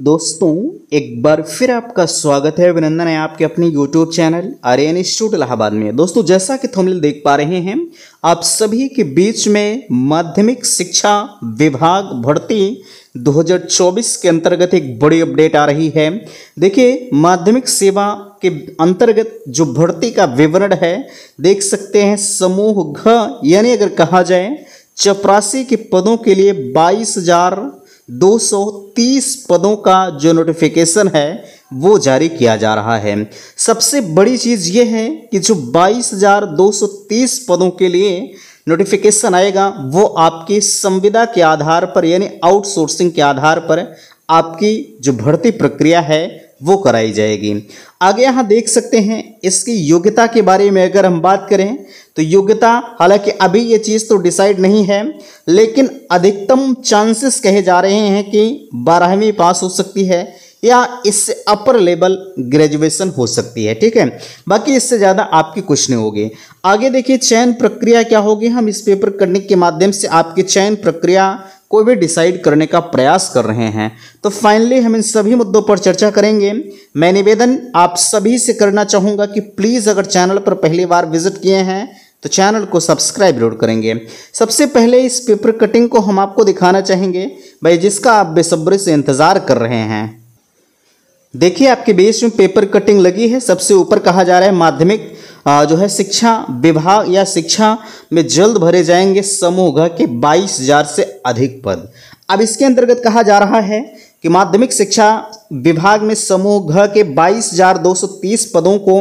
दोस्तों, एक बार फिर आपका स्वागत है अभिनंदन है आपके अपने YouTube channel Aryan institute Allahabad में। दोस्तों, जैसा कि थंबनेल देख पा रहे हैं, आप सभी के बीच में माध्यमिक शिक्षा विभाग भर्ती 2024 के अंतर्गत एक बड़ी अपडेट आ रही है। देखिए, माध्यमिक सेवा के अंतर्गत जो भर्ती का विवरण है, देख सकते हैं समूह घ, यानी अगर कहा जाए, चपरासी के पदों के लिए बाईस हज़ार 230 पदों का जो नोटिफिकेशन है वो जारी किया जा रहा है। सबसे बड़ी चीज़ ये है कि जो 22,230 पदों के लिए नोटिफिकेशन आएगा वो आपकी संविदा के आधार पर यानी आउटसोर्सिंग के आधार पर आपकी जो भर्ती प्रक्रिया है, वो कराई जाएगी। आगे यहाँ देख सकते हैं, इसकी योग्यता के बारे में अगर हम बात करें तो योग्यता हालाँकि अभी ये चीज़ तो डिसाइड नहीं है, लेकिन अधिकतम चांसेस कहे जा रहे हैं कि बारहवीं पास हो सकती है या इससे अपर लेवल ग्रेजुएशन हो सकती है, ठीक है? बाकी इससे ज़्यादा आपकी कुछ नहीं होगी। आगे देखिए, चयन प्रक्रिया क्या होगी, हम इस पेपर करने के माध्यम से आपकी चयन प्रक्रिया को भी डिसाइड करने का प्रयास कर रहे हैं। तो फाइनली हम इन सभी मुद्दों पर चर्चा करेंगे। मैं निवेदन आप सभी से करना चाहूँगा कि प्लीज़ अगर चैनल पर पहली बार विज़िट किए हैं तो चैनल को सब्सक्राइब ज़रूर करेंगे। सबसे पहले इस पेपर कटिंग को हम आपको दिखाना चाहेंगे, भाई जिसका आप बेसब्री से इंतज़ार कर रहे हैं। देखिए, आपके बेस में पेपर कटिंग लगी है। सबसे ऊपर कहा जा रहा है माध्यमिक जो है शिक्षा विभाग या शिक्षा में जल्द भरे जाएँगे समूह के बाईस हज़ार से अधिक पद। अब इसके अंतर्गत कहा जा रहा है कि माध्यमिक शिक्षा विभाग में समूह घ के बाईस हज़ार दो सौ तीस पदों को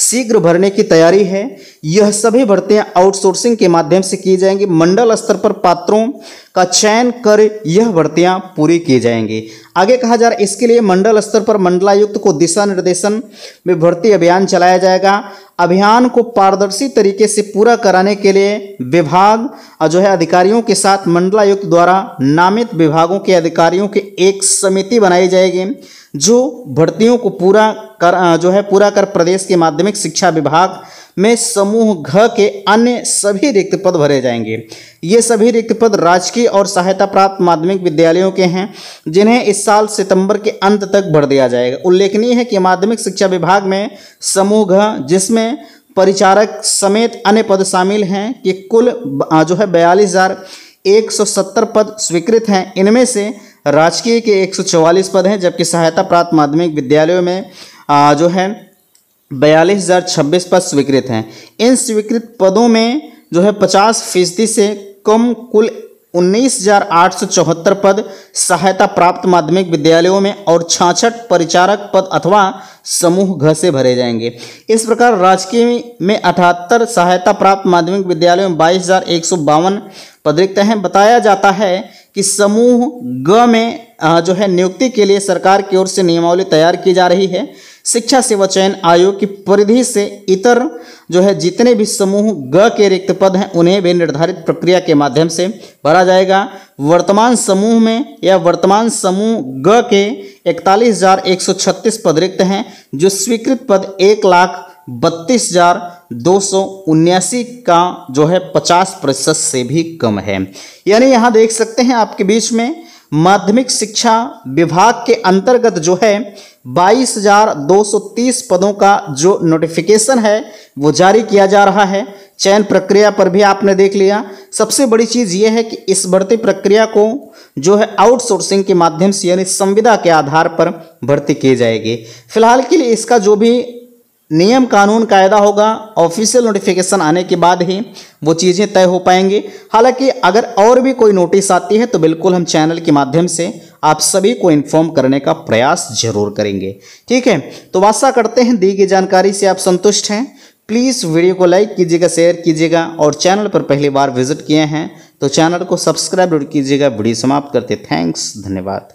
शीघ्र भरने की तैयारी है। यह सभी भर्तियाँ आउटसोर्सिंग के माध्यम से की जाएँगी। मंडल स्तर पर पात्रों का चयन कर यह भर्तियाँ पूरी की जाएँगी। आगे कहा जा रहा है, इसके लिए मंडल स्तर पर मंडलायुक्त को दिशा निर्देशन में भर्ती अभियान चलाया जाएगा। अभियान को पारदर्शी तरीके से पूरा कराने के लिए विभाग जो है अधिकारियों के साथ मंडलायुक्त द्वारा नामित विभागों के अधिकारियों की एक समिति बनाई जाएगी। जो भर्तियों को पूरा कर जो है, पूरा कर प्रदेश के माध्यमिक शिक्षा विभाग में समूह घ के अन्य सभी रिक्त पद भरे जाएँगे। ये सभी रिक्त पद राजकीय और सहायता प्राप्त माध्यमिक विद्यालयों के हैं, जिन्हें इस साल सितंबर के अंत तक भर दिया जाएगा। उल्लेखनीय है कि माध्यमिक शिक्षा विभाग में समूह घ, जिसमें परिचारक समेत अन्य पद शामिल हैं कि कुल जो है, बयालीस हज़ार एक सौ सत्तर पद स्वीकृत हैं। इनमें से राजकीय के एक सौ चौवालीस पद हैं, जबकि सहायता प्राप्त माध्यमिक विद्यालयों में जो है, बयालीस हज़ार छब्बीस पद स्वीकृत हैं। इन स्वीकृत पदों में, जो है, पचास फ़ीसदी से कम कुल उन्नीस हज़ार आठ सौ चौहत्तर पद सहायता प्राप्त माध्यमिक विद्यालयों में और छाछठ परिचारक पद अथवा समूह घ से भरे जाएँगे। इस प्रकार राजकीय में अठहत्तर सहायता प्राप्त माध्यमिक विद्यालयों में बाईस हज़ार एक सौ बावन पद रिक्त हैं। बताया जाता है कि समूह ग में जो है नियुक्ति के लिए सरकार की ओर से नियमावली तैयार की जा रही है। शिक्षा सेवा चयन आयोग की परिधि से इतर, जो है जितने भी समूह ग के रिक्त पद हैं, उन्हें भी निर्धारित प्रक्रिया के माध्यम से भरा जाएगा। वर्तमान समूह में या वर्तमान समूह ग के इकतालीस हज़ार एक सौ छत्तीस पद रिक्त हैं, जो स्वीकृत पद एक लाख बत्तीस हज़ार दो का जो है पचास प्रतिशत से भी कम है। यानी यहाँ देख सकते हैं आपके बीच में माध्यमिक शिक्षा विभाग के अंतर्गत जो है बाईस हज़ार दो सौ तीस पदों का जो नोटिफिकेशन है, वो जारी किया जा रहा है। चयन प्रक्रिया पर भी आपने देख लिया। सबसे बड़ी चीज़ ये है कि इस भर्ती प्रक्रिया को जो है आउटसोर्सिंग के माध्यम से, यानी संविदा के आधार पर भर्ती की जाएगी। फ़िलहाल के लिए इसका जो भी नियम कानून कायदा होगा ऑफिशियल नोटिफिकेशन आने के बाद ही वो चीज़ें तय हो पाएँगी। हालाँकि अगर और भी कोई नोटिस आती है तो बिल्कुल हम चैनल के माध्यम से आप सभी को इन्फॉर्म करने का प्रयास ज़रूर करेंगे। ठीक है? तो आशा करते हैं दी गई जानकारी से आप संतुष्ट हैं। प्लीज़ वीडियो को लाइक कीजिएगा शेयर कीजिएगा और चैनल पर पहली बार विज़िट किए हैं तो चैनल को सब्सक्राइब कीजिएगा। वीडियो समाप्त करते थैंक्स धन्यवाद।